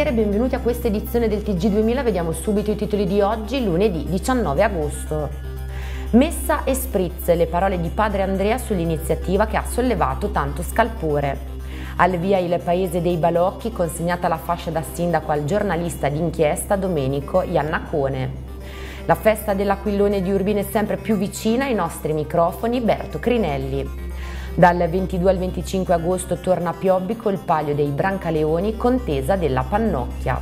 Buonasera e benvenuti a questa edizione del TG2000. Vediamo subito i titoli di oggi, lunedì 19 agosto. Messa e spritz, le parole di padre Andrea sull'iniziativa che ha sollevato tanto scalpore. Al via il paese dei balocchi, consegnata la fascia da sindaco al giornalista d'inchiesta Domenico Iannacone. La festa dell'Aquillone di Urbino è sempre più vicina ai nostri microfoni, Berto Crinelli. Dal 22 al 25 agosto torna a Piobbico il palio dei Brancaleoni, contesa della Pannocchia.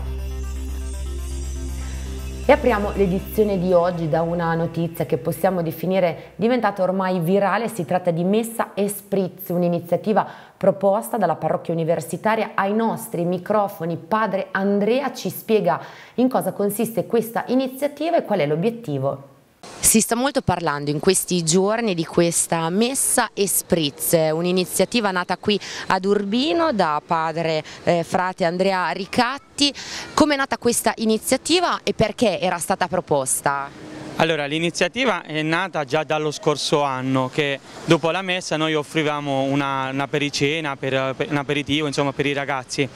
E apriamo l'edizione di oggi da una notizia che possiamo definire diventata ormai virale, si tratta di Messa e Spritz, un'iniziativa proposta dalla parrocchia universitaria ai nostri microfoni. Padre Andrea ci spiega in cosa consiste questa iniziativa e qual è l'obiettivo. Si sta molto parlando in questi giorni di questa Messa e Spritz, un'iniziativa nata qui ad Urbino da padre eh, frate Andrea Ricatti. Come è nata questa iniziativa e perché era stata proposta? Allora l'iniziativa è nata già dallo scorso anno che dopo la messa noi offrivamo una, una pericena, per, per un aperitivo insomma, per i ragazzi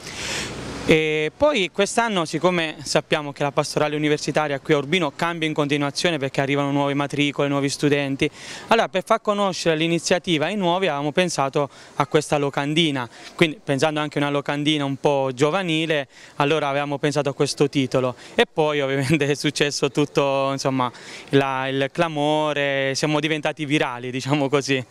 e poi quest'anno, siccome sappiamo che la pastorale universitaria qui a Urbino cambia in continuazione perché arrivano nuove matricole, nuovi studenti, allora per far conoscere l'iniziativa ai nuovi avevamo pensato a questa locandina, quindi pensando anche a una locandina un po' giovanile, allora avevamo pensato a questo titolo e poi ovviamente è successo tutto insomma, la, il clamore, siamo diventati virali diciamo così.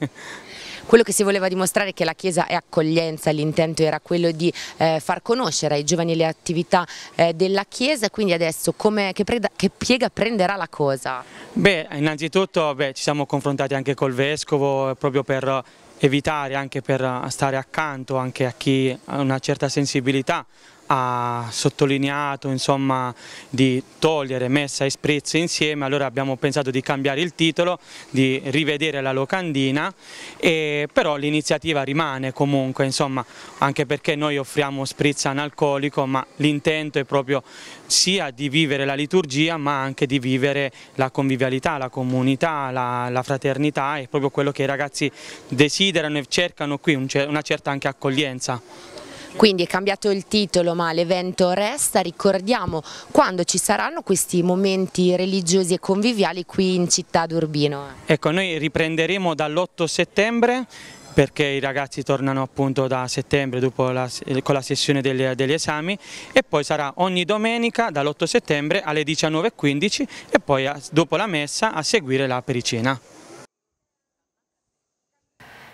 Quello che si voleva dimostrare è che la Chiesa è accoglienza, l'intento era quello di eh, far conoscere ai giovani le attività eh, della Chiesa, quindi adesso come, che, preda, che, piega prenderà la cosa? Beh, innanzitutto beh, ci siamo confrontati anche col Vescovo proprio per evitare, anche per stare accanto anche a chi ha una certa sensibilità ha sottolineato insomma, di togliere Messa e Spritz insieme, allora abbiamo pensato di cambiare il titolo, di rivedere la locandina, e, però l'iniziativa rimane comunque, insomma, anche perché noi offriamo Spritz analcolico, ma l'intento è proprio sia di vivere la liturgia ma anche di vivere la convivialità, la comunità, la, la fraternità, è proprio quello che i ragazzi desiderano e cercano qui, una certa anche accoglienza. Quindi è cambiato il titolo ma l'evento resta, ricordiamo quando ci saranno questi momenti religiosi e conviviali qui in città d'Urbino. Ecco, noi riprenderemo dall'8 settembre perché i ragazzi tornano appunto da settembre la, con la sessione degli, degli, esami e poi sarà ogni domenica dall'8 settembre alle 19.15 e poi dopo la messa a seguire la pericena.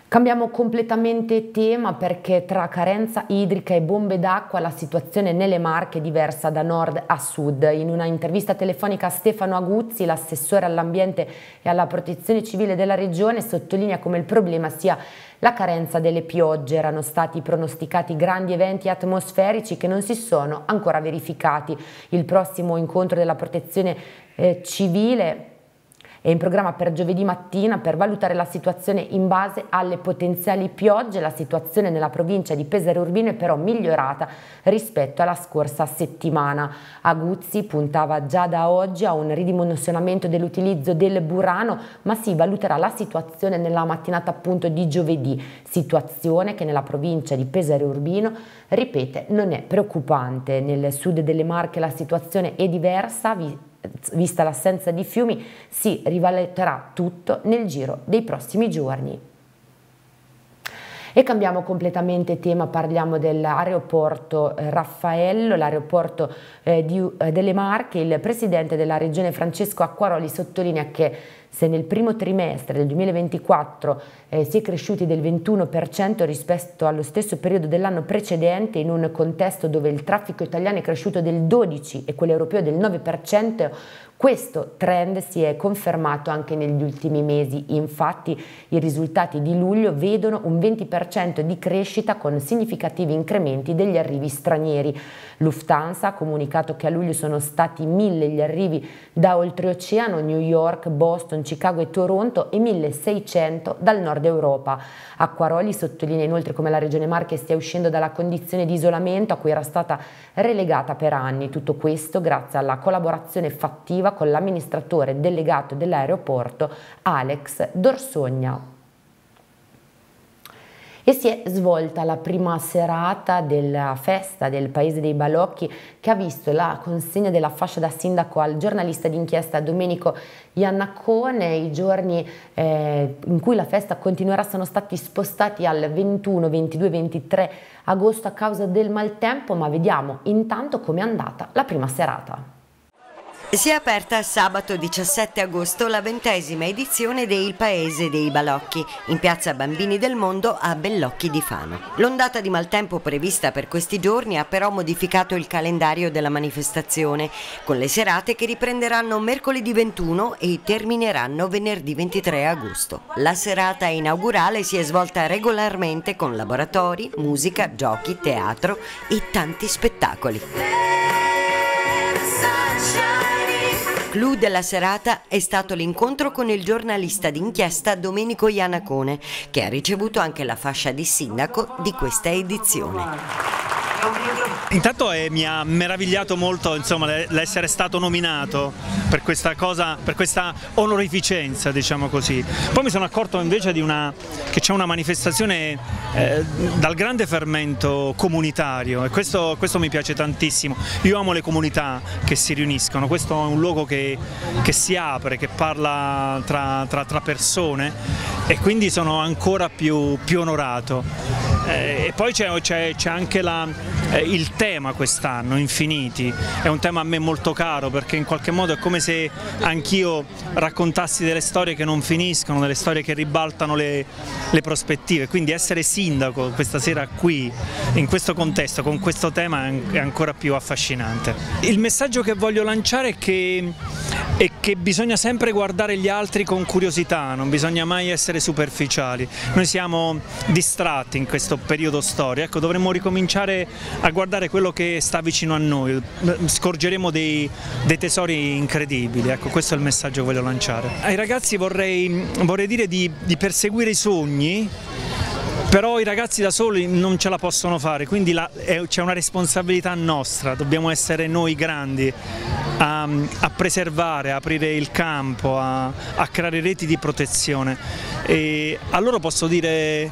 Cambiamo completamente tema perché tra carenza idrica e bombe d'acqua la situazione nelle Marche è diversa da nord a sud. In una intervista telefonica a Stefano Aguzzi, l'assessore all'ambiente e alla protezione civile della regione, sottolinea come il problema sia la carenza delle piogge. Erano stati pronosticati grandi eventi atmosferici che non si sono ancora verificati. Il prossimo incontro della protezione eh, civile è in programma per giovedì mattina per valutare la situazione in base alle potenziali piogge. La situazione nella provincia di Pesaro Urbino è però migliorata rispetto alla scorsa settimana. Aguzzi puntava già da oggi a un ridimensionamento dell'utilizzo del burano, ma si valuterà la situazione nella mattinata appunto di giovedì, situazione che nella provincia di Pesaro Urbino, ripete, non è preoccupante. Nel sud delle Marche la situazione è diversa, vista l'assenza di fiumi, si rivaluterà tutto nel giro dei prossimi giorni. E cambiamo completamente tema, parliamo dell'aeroporto eh, Raffaello, l'aeroporto eh, eh, delle Marche. Il presidente della regione Francesco Acquaroli sottolinea che se nel primo trimestre del 2024 eh, si è cresciuti del 21% rispetto allo stesso periodo dell'anno precedente in un contesto dove il traffico italiano è cresciuto del 12% e quello europeo del 9%, questo trend si è confermato anche negli ultimi mesi, infatti i risultati di luglio vedono un 20% di crescita con significativi incrementi degli arrivi stranieri. Lufthansa ha comunicato che a luglio sono stati 1000 gli arrivi da oltreoceano, New York, Boston, Chicago e Toronto e 1600 dal nord Europa. Acquaroli sottolinea inoltre come la Regione Marche stia uscendo dalla condizione di isolamento a cui era stata relegata per anni. Tutto questo grazie alla collaborazione fattiva con l'amministratore delegato dell'aeroporto Alex Dorsogna. E si è svolta la prima serata della festa del Paese dei Balocchi che ha visto la consegna della fascia da sindaco al giornalista d'inchiesta Domenico Iannacone. I giorni eh, in cui la festa continuerà sono stati spostati al 21, 22, 23 agosto a causa del maltempo, ma vediamo intanto come è andata la prima serata. Si è aperta sabato 17 agosto la ventesima edizione del Paese dei Balocchi in piazza Bambini del Mondo a Bellocchi di Fano. L'ondata di maltempo prevista per questi giorni ha però modificato il calendario della manifestazione con le serate che riprenderanno mercoledì 21 e termineranno venerdì 23 agosto. La serata inaugurale si è svolta regolarmente con laboratori, musica, giochi, teatro e tanti spettacoli. Clou della serata è stato l'incontro con il giornalista d'inchiesta Domenico Ianacone, che ha ricevuto anche la fascia di sindaco di questa edizione. Intanto eh, mi ha meravigliato molto l'essere stato nominato per questa cosa, per questa onorificenza, diciamo così. Poi mi sono accorto invece una, che c'è una manifestazione eh, dal grande fermento comunitario e questo, questo, mi piace tantissimo. Io amo le comunità che si riuniscono, questo è un luogo che, che si apre, che parla tra, tra, tra, persone e quindi sono ancora più, più onorato. Eh, e poi c'è anche la, eh, il tema quest'anno, Infiniti, è un tema a me molto caro perché in qualche modo è come se anch'io raccontassi delle storie che non finiscono, delle storie che ribaltano le, le prospettive, quindi essere sindaco questa sera qui, in questo contesto, con questo tema è ancora più affascinante. Il messaggio che voglio lanciare è che, è che bisogna sempre guardare gli altri con curiosità, non bisogna mai essere superficiali. Noi siamo distratti in questo periodo storico, ecco, dovremmo ricominciare a guardare quello che sta vicino a noi, scorgeremo dei, dei tesori incredibili, ecco questo è il messaggio che voglio lanciare. Ai ragazzi vorrei, vorrei dire di, di perseguire i sogni però i ragazzi da soli non ce la possono fare, quindi c'è una responsabilità nostra, dobbiamo essere noi grandi a, a preservare, a aprire il campo, a, a creare reti di protezione. E a loro posso dire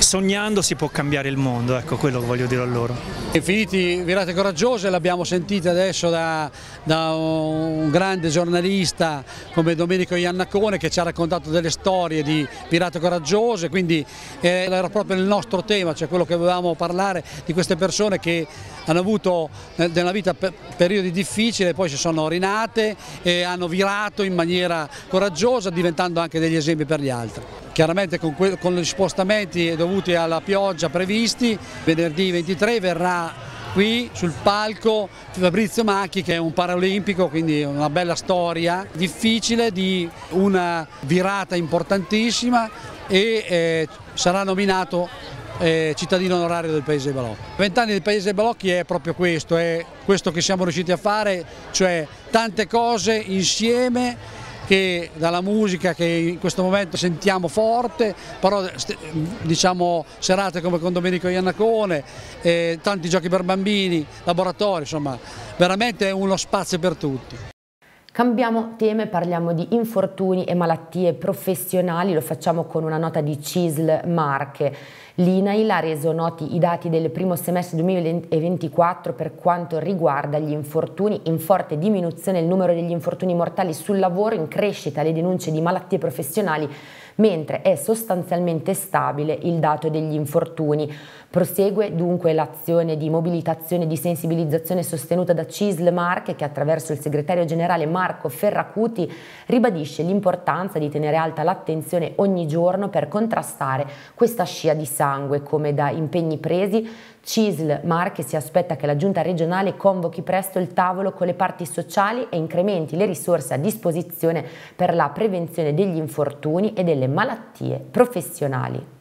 sognando si può cambiare il mondo, ecco quello che voglio dire a loro. Infiniti virate coraggiose l'abbiamo sentita adesso da, da, un grande giornalista come Domenico Iannacone che ci ha raccontato delle storie di virate coraggiose, quindi eh, era proprio il nostro tema, cioè quello che volevamo parlare di queste persone che hanno avuto nella vita periodi difficili poi si sono rinate e hanno virato in maniera coraggiosa diventando anche degli esempi per gli altri. Chiaramente con, con gli spostamenti dovuti alla pioggia previsti, venerdì 23 verrà qui sul palco Fabrizio Macchi che è un paraolimpico, quindi una bella storia, difficile di una virata importantissima e eh, sarà nominato eh, cittadino onorario del Paese Balocchi. Vent'anni del Paese Balocchi è proprio questo, è questo che siamo riusciti a fare, cioè tante cose insieme che dalla musica che in questo momento sentiamo forte, però diciamo serate come con Domenico Iannacone, eh, tanti giochi per bambini, laboratori, insomma veramente è uno spazio per tutti. Cambiamo tema e parliamo di infortuni e malattie professionali, lo facciamo con una nota di CISL Marche. L'INAIL ha reso noti i dati del primo semestre 2024 per quanto riguarda gli infortuni, in forte diminuzione il numero degli infortuni mortali sul lavoro, in crescita le denunce di malattie professionali mentre è sostanzialmente stabile il dato degli infortuni. Prosegue dunque l'azione di mobilitazione e di sensibilizzazione sostenuta da CISL Marche che attraverso il segretario generale Marco Ferracuti ribadisce l'importanza di tenere alta l'attenzione ogni giorno per contrastare questa scia di sangue come da impegni presi CISL Marche si aspetta che la giunta regionale convochi presto il tavolo con le parti sociali e incrementi le risorse a disposizione per la prevenzione degli infortuni e delle malattie professionali.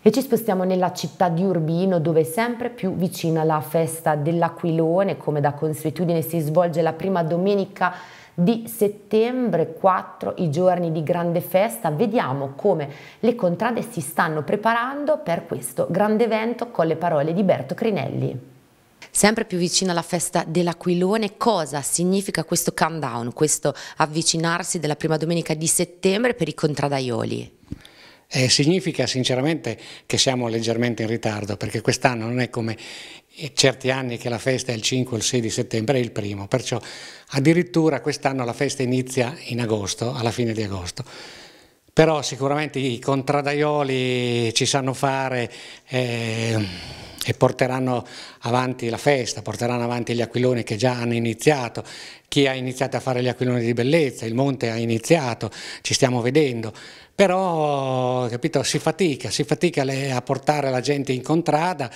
E ci spostiamo nella città di Urbino dove è sempre più vicina la festa dell'Aquilone, come da consuetudine si svolge la prima domenica di settembre, 4 i giorni di grande festa, vediamo come le contrade si stanno preparando per questo grande evento con le parole di Berto Crinelli. Sempre più vicino alla festa dell'Aquilone, cosa significa questo countdown, questo avvicinarsi della prima domenica di settembre per i contradaioli? Eh, significa sinceramente che siamo leggermente in ritardo perché quest'anno non è come certi anni che la festa è il 5 o il 6 di settembre, è il primo, perciò addirittura quest'anno la festa inizia in agosto, alla fine di agosto. Però sicuramente i contradaioli ci sanno fare eh, e porteranno avanti la festa, porteranno avanti gli aquiloni che già hanno iniziato, chi ha iniziato a fare gli aquiloni di bellezza, il monte ha iniziato, ci stiamo vedendo, però capito, si fatica, si fatica a portare la gente in contrada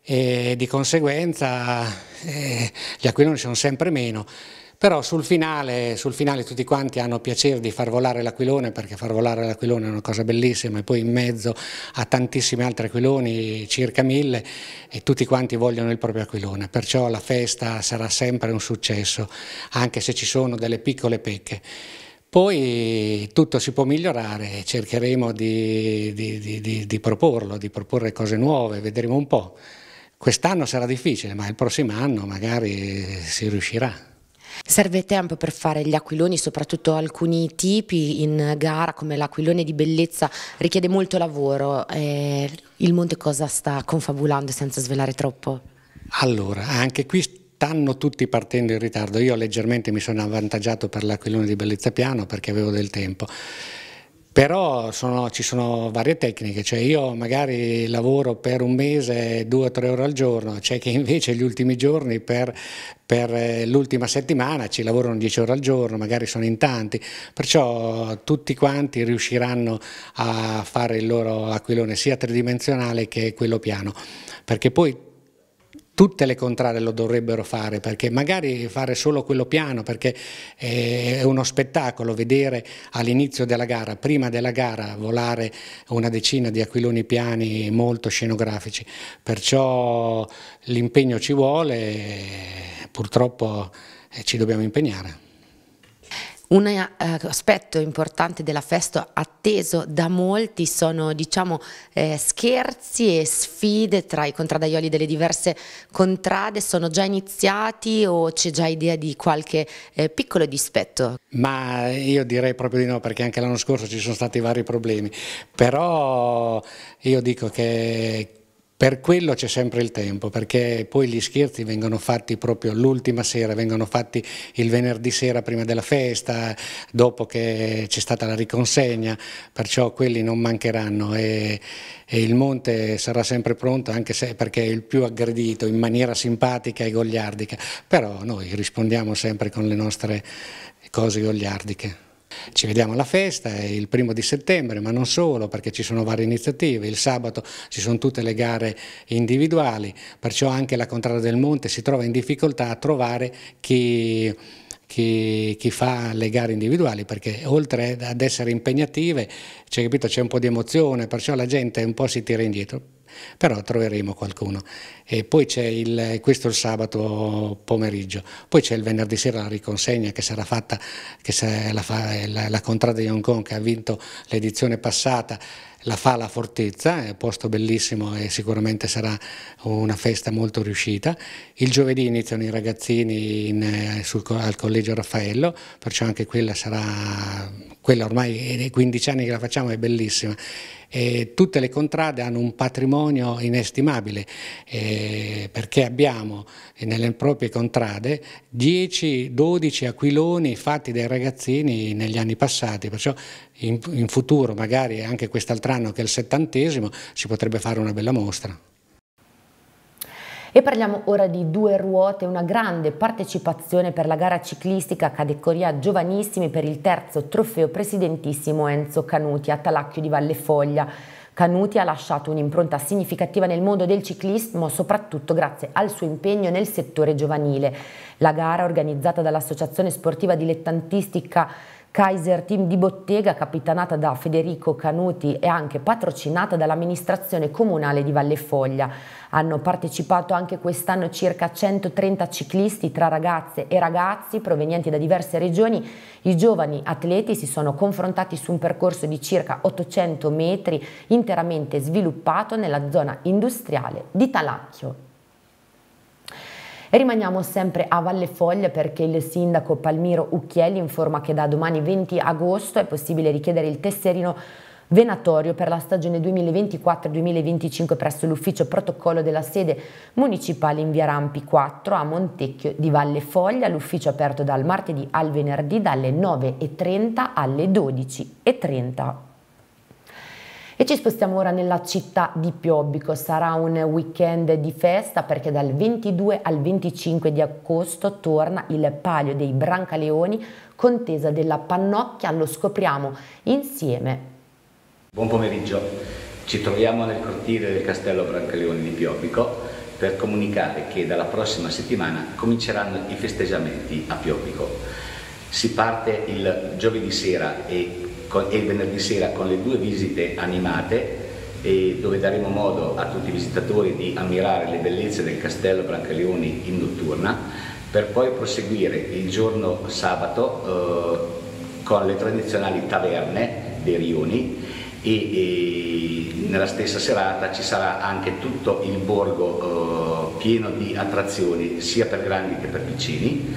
e di conseguenza eh, gli aquiloni sono sempre meno. Però sul finale, sul finale, tutti quanti hanno piacere di far volare l'aquilone perché far volare l'aquilone è una cosa bellissima e poi in mezzo a tantissimi altri aquiloni, circa mille, e tutti quanti vogliono il proprio aquilone, perciò la festa sarà sempre un successo, anche se ci sono delle piccole pecche. Poi tutto si può migliorare, cercheremo di, di, di, di, proporlo, di proporre cose nuove, vedremo un po'. Quest'anno sarà difficile, ma il prossimo anno magari si riuscirà. Serve tempo per fare gli aquiloni, soprattutto alcuni tipi in gara come l'aquilone di bellezza richiede molto lavoro. Eh, il Monte cosa sta confabulando senza svelare troppo? Allora, anche qui stanno tutti partendo in ritardo. Io leggermente mi sono avvantaggiato per l'aquilone di bellezza piano perché avevo del tempo. Però sono, ci sono varie tecniche, cioè io magari lavoro per un mese due o tre ore al giorno, c'è chi invece gli ultimi giorni per, per eh, l'ultima settimana ci lavorano dieci ore al giorno, magari sono in tanti, perciò tutti quanti riusciranno a fare il loro aquilone sia tridimensionale che quello piano, perché poi tutte le contrade lo dovrebbero fare, perché magari fare solo quello piano, perché è uno spettacolo vedere all'inizio della gara, prima della gara, volare una decina di aquiloni piani molto scenografici, perciò l'impegno ci vuole, purtroppo eh, ci dobbiamo impegnare. Un eh, aspetto importante della festa atteso da molti sono diciamo, eh, scherzi e sfide tra i contradaioli delle diverse contrade, sono già iniziati o c'è già idea di qualche eh, piccolo dispetto? Ma io direi proprio di no perché anche l'anno scorso ci sono stati vari problemi, però io dico che per quello c'è sempre il tempo, perché poi gli scherzi vengono fatti proprio l'ultima sera, vengono fatti il venerdì sera prima della festa, dopo che c'è stata la riconsegna, perciò quelli non mancheranno e, e il monte sarà sempre pronto, anche se perché è il più aggredito in maniera simpatica e gogliardica, però noi rispondiamo sempre con le nostre cose gogliardiche. Ci vediamo alla festa, è il primo di settembre, ma non solo, perché ci sono varie iniziative. Il sabato ci sono tutte le gare individuali, perciò anche la Contrada del Monte si trova in difficoltà a trovare chi, chi, chi fa le gare individuali, perché oltre ad essere impegnative c'è un po' di emozione, perciò la gente un po' si tira indietro però troveremo qualcuno. E poi c'è il, questo il sabato pomeriggio, poi c'è il venerdì sera la riconsegna che sarà fatta, che la, la, la contrada di Hong Kong che ha vinto l'edizione passata, la fa la Fortezza, è un posto bellissimo e sicuramente sarà una festa molto riuscita. Il giovedì iniziano i ragazzini in, sul, al Collegio Raffaello, perciò anche quella sarà, quella ormai è 15 anni che la facciamo, è bellissima e tutte le contrade hanno un patrimonio inestimabile eh, perché abbiamo nelle proprie contrade 10-12 aquiloni fatti dai ragazzini negli anni passati, perciò in, in futuro magari anche quest'altro anno che è il settantesimo si potrebbe fare una bella mostra. E parliamo ora di due ruote, una grande partecipazione per la gara ciclistica categoria giovanissimi per il terzo trofeo presidentissimo Enzo Canuti a Talacchio di Valle Foglia. Canuti ha lasciato un'impronta significativa nel mondo del ciclismo, soprattutto grazie al suo impegno nel settore giovanile. La gara, organizzata dall'Associazione Sportiva Dilettantistica Kaiser Team di Bottega, capitanata da Federico Canuti e anche patrocinata dall'amministrazione comunale di Valle Foglia. Hanno partecipato anche quest'anno circa 130 ciclisti tra ragazze e ragazzi provenienti da diverse regioni. I giovani atleti si sono confrontati su un percorso di circa 800 metri interamente sviluppato nella zona industriale di Talacchio. E rimaniamo sempre a Valle Foglia perché il sindaco Palmiro Ucchielli informa che da domani 20 agosto è possibile richiedere il tesserino venatorio per la stagione 2024-2025 presso l'ufficio protocollo della sede municipale in via Rampi 4 a Montecchio di Valle Foglia, l'ufficio aperto dal martedì al venerdì dalle 9.30 alle 12.30. E ci spostiamo ora nella città di Piobbico, sarà un weekend di festa perché dal 22 al 25 di agosto torna il Palio dei Brancaleoni, contesa della Pannocchia, lo scopriamo insieme. Buon pomeriggio, ci troviamo nel cortile del Castello Brancaleoni di Piobbico per comunicare che dalla prossima settimana cominceranno i festeggiamenti a Piobbico. Si parte il giovedì sera e, il venerdì sera con le due visite animate dove daremo modo a tutti i visitatori di ammirare le bellezze del Castello Brancaleoni in notturna per poi proseguire il giorno sabato eh, con le tradizionali taverne dei rioni e, e nella stessa serata ci sarà anche tutto il borgo eh, pieno di attrazioni sia per grandi che per piccini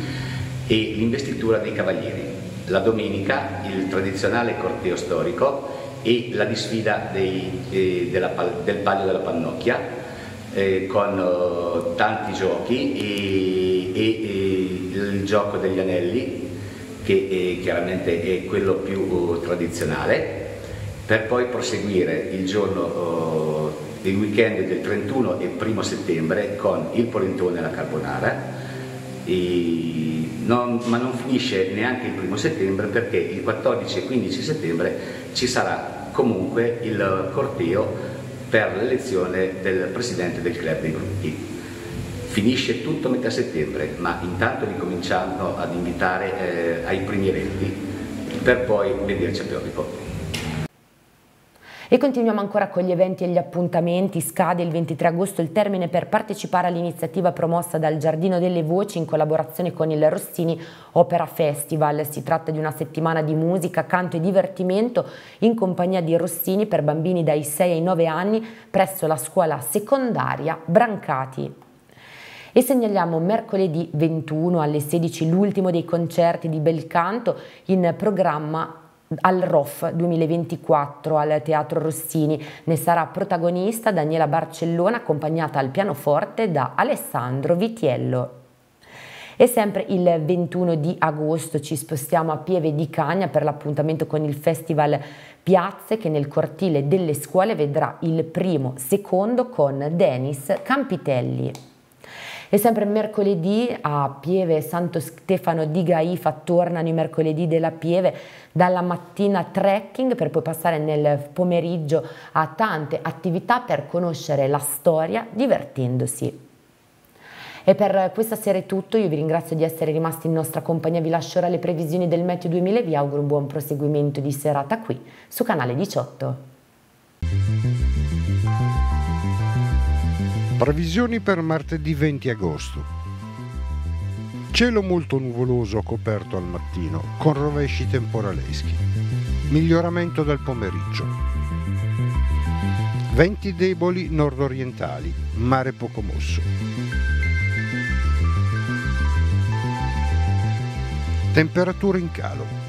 e l'investitura dei cavalieri. La domenica il tradizionale corteo storico e la disfida dei, eh, della, del Palio della Pannocchia eh, con eh, tanti giochi e, e, e, il gioco degli anelli che eh, chiaramente è quello più eh, tradizionale per poi proseguire il giorno, uh, il weekend del 31 e 1 settembre con il polentone e la carbonara. Non, ma non finisce neanche il 1 settembre perché il 14 e 15 settembre ci sarà comunque il corteo per l'elezione del presidente del club dei brutti. Finisce tutto a metà settembre, ma intanto ricominciamo ad invitare eh, ai primi eventi per poi vederci a Piorico. E continuiamo ancora con gli eventi e gli appuntamenti. Scade il 23 agosto il termine per partecipare all'iniziativa promossa dal Giardino delle Voci in collaborazione con il Rossini Opera Festival. Si tratta di una settimana di musica, canto e divertimento in compagnia di Rossini per bambini dai 6 ai 9 anni presso la scuola secondaria Brancati. E segnaliamo mercoledì 21 alle 16 l'ultimo dei concerti di bel canto in programma al ROF 2024 al Teatro Rossini. Ne sarà protagonista Daniela Barcellona accompagnata al pianoforte da Alessandro Vitiello. E sempre il 21 di agosto ci spostiamo a Pieve di Cagna per l'appuntamento con il Festival Piazze che nel cortile delle scuole vedrà il primo secondo con Denis Campitelli. E sempre mercoledì a Pieve Santo Stefano di Gaifa tornano i mercoledì della Pieve dalla mattina trekking per poi passare nel pomeriggio a tante attività per conoscere la storia divertendosi. E per questa sera è tutto, io vi ringrazio di essere rimasti in nostra compagnia, vi lascio ora le previsioni del Meteo 2000 e vi auguro un buon proseguimento di serata qui su canale 18. Previsioni per martedì 20 agosto. Cielo molto nuvoloso coperto al mattino, con rovesci temporaleschi. Miglioramento del pomeriggio. Venti deboli nord-orientali, mare poco mosso. Temperature in calo.